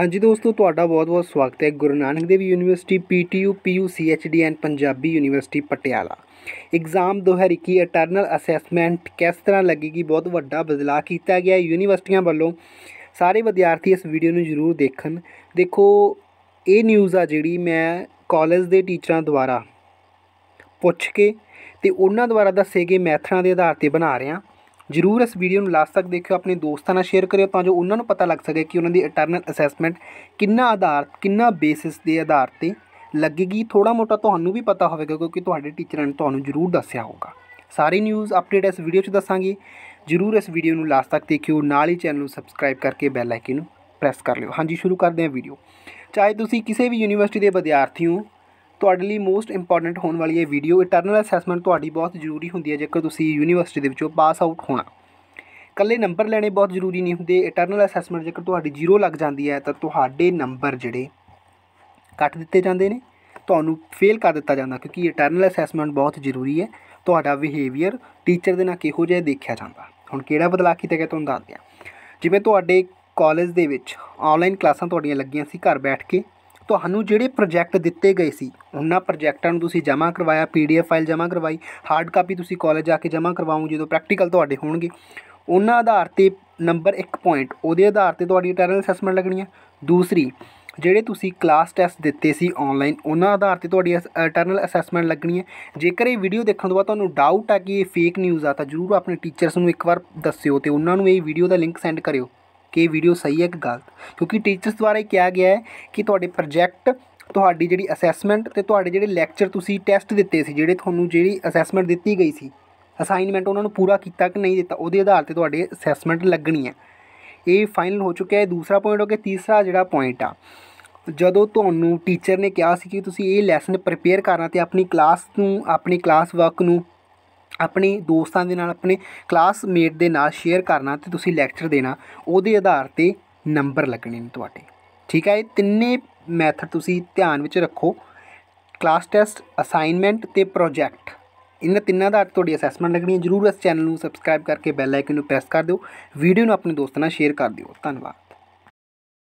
ਹਾਂਜੀ ਦੋਸਤੋ, ਤੁਹਾਡਾ ਬਹੁਤ-ਬਹੁਤ ਸਵਾਗਤ ਹੈ Guru Nanak Dev university PTU PU CHD and Punjabi university Patiala. Exam 2021 internal assessment ਕਿਸ ਤਰ੍ਹਾਂ ਲੱਗੇਗੀ? ਬਹੁਤ ਵੱਡਾ ਬਦਲਾਅ ਕੀਤਾ ਗਿਆ ਯੂਨੀਵਰਸਿਟੀਆਂ ਵੱਲੋਂ। ਸਾਰੇ ਵਿਦਿਆਰਥੀ ਇਸ ਵੀਡੀਓ ਨੂੰ ਜ਼ਰੂਰ ਦੇਖਣ। ਦੇਖੋ, ਇਹ ਨਿਊਜ਼ ਆ ਜਿਹੜੀ ਮੈਂ ਕਾਲਜ ਦੇ ਟੀਚਰਾਂ ਦੁਆਰਾ ਪੁੱਛ ਕੇ ਤੇ ਉਹਨਾਂ ਦੁਆਰਾ ਦੱਸੇ ਗਏ ਮੈਥਡਾਂ ਦੇ ਆਧਾਰ ਤੇ ਬਣਾ ਰਿਹਾ। ਜਰੂਰ ਇਸ ਵੀਡੀਓ ਨੂੰ ਲਾਸਟ ਤੱਕ ਦੇਖਿਓ, ਆਪਣੇ ਦੋਸਤਾਂ ਨਾਲ ਸ਼ੇਅਰ ਕਰਿਓ ਤਾਂ ਜੋ ਉਹਨਾਂ ਨੂੰ ਪਤਾ ਲੱਗ ਸਕੇ ਕਿ ਉਹਨਾਂ ਦੀ ਇੰਟਰਨਲ ਅਸੈਸਮੈਂਟ ਕਿੰਨਾ ਆਧਾਰ, ਕਿੰਨਾ ਬੇਸਿਸ ਦੇ ਆਧਾਰ ਤੇ ਲੱਗੇਗੀ। ਥੋੜਾ ਮੋਟਾ ਤੁਹਾਨੂੰ ਵੀ ਪਤਾ ਹੋਵੇਗਾ ਕਿਉਂਕਿ ਤੁਹਾਡੇ ਟੀਚਰਾਂ ਨੇ ਤੁਹਾਨੂੰ ਜਰੂਰ ਦੱਸਿਆ ਹੋਊਗਾ। ਸਾਰੀ ਨਿਊਜ਼ ਅਪਡੇਟ ਇਸ ਵੀਡੀਓ 'ਚ ਦੱਸਾਂਗੇ। ਜਰੂਰ ਇਸ ਵੀਡੀਓ ਨੂੰ ਲਾਸਟ ਤੱਕ ਦੇਖਿਓ, ਨਾਲ ਹੀ ਚੈਨਲ ਨੂੰ ਸਬਸਕ੍ਰਾਈਬ ਕਰਕੇ ਬੈਲ ਆਈਕਨ ਨੂੰ ਪ੍ਰੈਸ ਕਰ ਲਿਓ। ਹਾਂਜੀ, ਸ਼ੁਰੂ ਕਰਦੇ ਹਾਂ ਵੀਡੀਓ ਚਾਹੇ ਤੁਸੀਂ ਕਿਸੇ ਵੀ ਯੂਨੀਵਰਸਿਟੀ ਦੇ ਵਿਦਿਆਰਥੀ ਹੋ ਤੁਹਾਡੇ ਲਈ ਮੋਸਟ ਇੰਪੋਰਟੈਂਟ ਹੋਣ ਵਾਲੀ ਇਹ ਵੀਡੀਓ ਇੰਟਰਨਲ ਅਸੈਸਮੈਂਟ ਤੁਹਾਡੀ ਬਹੁਤ ਜ਼ਰੂਰੀ ਹੁੰਦੀ ਹੈ ਜੇਕਰ ਤੁਸੀਂ ਯੂਨੀਵਰਸਿਟੀ ਦੇ ਵਿੱਚੋਂ ਪਾਸ ਆਊਟ ਹੋਣਾ। ਕੱਲੇ ਨੰਬਰ ਲੈਣੇ ਬਹੁਤ ਜ਼ਰੂਰੀ ਨਹੀਂ ਹੁੰਦੇ ਇੰਟਰਨਲ ਅਸੈਸਮੈਂਟ ਜੇਕਰ ਤੁਹਾਡੀ ਜ਼ੀਰੋ ਲੱਗ ਜਾਂਦੀ ਹੈ, ਤਾਂ ਤੁਹਾਡੇ ਨੰਬਰ ਜਿਹੜੇ ਕੱਟ ਦਿੱਤੇ ਜਾਂਦੇ ਨੇ, ਤੁਹਾਨੂੰ ਫੇਲ ਕਰ ਦਿੱਤਾ ਜਾਂਦਾ, ਕਿਉਂਕਿ ਇੰਟਰਨਲ ਅਸੈਸਮੈਂਟ ਬਹੁਤ ਜ਼ਰੂਰੀ ਹੈ, ਤੁਹਾਡਾ ਬਿਹੇਵੀਅਰ ਟੀਚਰ ਦੇ ਨਾਲ ਕਿਹੋ ਜਿਹਾ ਦੇਖਿਆ ਜਾਂਦਾ। ਹੁਣ ਕਿਹੜਾ ਬਦਲਾਅ ਕੀਤਾ ਗਿਆ ਤੁਹਾਨੂੰ ਦੱਸਦੇ ਹਾਂ। ਜਿਵੇਂ ਤੁਹਾਡੇ ਕਾਲਜ ਦੇ ਵਿੱਚ ਆਨਲਾਈਨ ਕਲਾਸਾਂ ਤੁਹਾਡੀਆਂ ਲੱਗੀਆਂ ਸੀ, ਘਰ ਬੈਠ ਕੇ ਤੁਹਾਨੂੰ ਜਿਹੜੇ ਪ੍ਰੋਜੈਕਟ ਦਿੱਤੇ ਗਏ ਸੀ, ਉਹਨਾਂ ਪ੍ਰੋਜੈਕਟਾਂ ਨੂੰ ਤੁਸੀਂ ਜਮ੍ਹਾਂ ਕਰਵਾਇਆ ਪੀਡੀਐਫ ਫਾਈਲ ਜਮ੍ਹਾਂ ਕਰਵਾਈ ਹਾਰਡ ਕਾਪੀ ਤੁਸੀਂ ਕਾਲਜ ਜਾ ਕੇ ਜਮ੍ਹਾਂ ਕਰਵਾਓ ਜਦੋਂ ਪ੍ਰੈਕਟੀਕਲ ਤੁਹਾਡੇ ਹੋਣਗੇ। ਉਹਨਾਂ ਆਧਾਰ ਤੇ ਨੰਬਰ 1 ਪੁਆਇੰਟ ਉਹਦੇ ਆਧਾਰ ਤੇ ਤੁਹਾਡੀ ਇੰਟਰਨਲ ਅਸੈਸਮੈਂਟ ਲੱਗਣੀ ਹੈ ਦੂਸਰੀ, ਜਿਹੜੇ ਤੁਸੀਂ ਕਲਾਸ ਟੈਸਟ ਦਿੱਤੇ ਸੀ ਆਨਲਾਈਨ ਉਹਨਾਂ ਆਧਾਰ ਤੇ ਤੁਹਾਡੀ ਇੰਟਰਨਲ ਅਸੈਸਮੈਂਟ ਲੱਗਣੀ ਹੈ ਜੇਕਰ ਇਹ ਵੀਡੀਓ ਦੇਖਣ ਤੋਂ ਬਾਅਦ ਤੁਹਾਨੂੰ ਡਾਊਟ ਆ ਕਿ ਇਹ ਫੇਕ ਨਿਊਜ਼ ਆ, ਤਾਂ ਜਰੂਰ ਆਪਣੇ ਟੀਚਰਸ ਨੂੰ ਇੱਕ ਵਾਰ ਦੱਸਿਓ ਤੇ ਉਹਨਾਂ ਨੂੰ ਇਹ ਵੀਡੀਓ ਦਾ ਲਿੰਕ ਸੈਂਡ ਕਰਿਓ। ਕਿ ਵੀਡੀਓ ਸਹੀ ਹੈ ਕਿ ਗਲਤ? ਕਿਉਂਕਿ ਟੀਚਰਸ ਦੁਆਰਾ ਇਹ ਕਿਹਾ ਗਿਆ ਹੈ ਕਿ ਤੁਹਾਡੇ ਪ੍ਰੋਜੈਕਟ ਤੁਹਾਡੀ ਜਿਹੜੀ ਅਸੈਸਮੈਂਟ ਤੇ ਤੁਹਾਡੇ ਜਿਹੜੇ ਲੈਕਚਰ ਤੁਸੀਂ ਟੈਸਟ ਦਿੱਤੇ ਸੀ, ਜਿਹੜੇ ਤੁਹਾਨੂੰ ਜਿਹੜੀ ਅਸੈਸਮੈਂਟ ਦਿੱਤੀ ਗਈ ਸੀ ਅਸਾਈਨਮੈਂਟ ਉਹਨਾਂ ਨੂੰ ਪੂਰਾ ਕੀਤਾ ਕਿ ਨਹੀਂ ਦਿੱਤਾ, ਉਹਦੇ ਆਧਾਰ ਤੇ ਤੁਹਾਡੇ ਅਸੈਸਮੈਂਟ ਲੱਗਣੀ ਹੈ। ਇਹ ਫਾਈਨਲ ਹੋ ਚੁੱਕਿਆ ਹੈ ਦੂਸਰਾ ਪੁਆਇੰਟ ਹੋ ਗਿਆ, ਤੀਸਰਾ ਜਿਹੜਾ ਪੁਆਇੰਟ ਆ। ਜਦੋਂ ਤੁਹਾਨੂੰ ਟੀਚਰ ਨੇ ਕਿਹਾ ਸੀ ਕਿ ਤੁਸੀਂ ਇਹ ਲੈਸਨ ਪ੍ਰਿਪੇਅਰ ਕਰਨਾ ਤੇ ਆਪਣੀ ਕਲਾਸ ਨੂੰ, ਆਪਣੀ ਕਲਾਸ ਵਰਕ ਨੂੰ ਆਪਣੇ ਦੋਸਤਾਂ ਦੇ ਨਾਲ, ਆਪਣੇ ਕਲਾਸਮੇਟ ਦੇ ਨਾਲ ਸ਼ੇਅਰ ਕਰਨਾ ਤੇ ਤੁਸੀਂ ਲੈਕਚਰ ਦੇਣਾ, ਉਹਦੇ ਆਧਾਰ ਤੇ ਨੰਬਰ ਲੱਗਣੇ ਨੇ ਤੁਹਾਡੇ। ਠੀਕ ਹੈ, ਇਹ ਤਿੰਨੇ ਮੈਥਡ ਤੁਸੀਂ ਧਿਆਨ ਵਿੱਚ ਰੱਖੋ। ਕਲਾਸ ਟੈਸਟ ਅਸਾਈਨਮੈਂਟ ਤੇ ਪ੍ਰੋਜੈਕਟ ਇਹਨਾਂ ਤਿੰਨਾਂ ਦਾ ਤੁਹਾਡੀ ਅਸੈਸਮੈਂਟ ਲੱਗਣੀ ਹੈ। ਜਰੂਰ ਇਸ ਚੈਨਲ ਨੂੰ ਸਬਸਕ੍ਰਾਈਬ ਕਰਕੇ ਬੈਲ ਆਈਕਨ ਨੂੰ ਪ੍ਰੈਸ ਕਰ ਦਿਓ। ਵੀਡੀਓ ਨੂੰ ਆਪਣੇ ਦੋਸਤਾਂ ਨਾਲ ਸ਼ੇਅਰ ਕਰ ਦਿਓ। ਧੰਨਵਾਦ।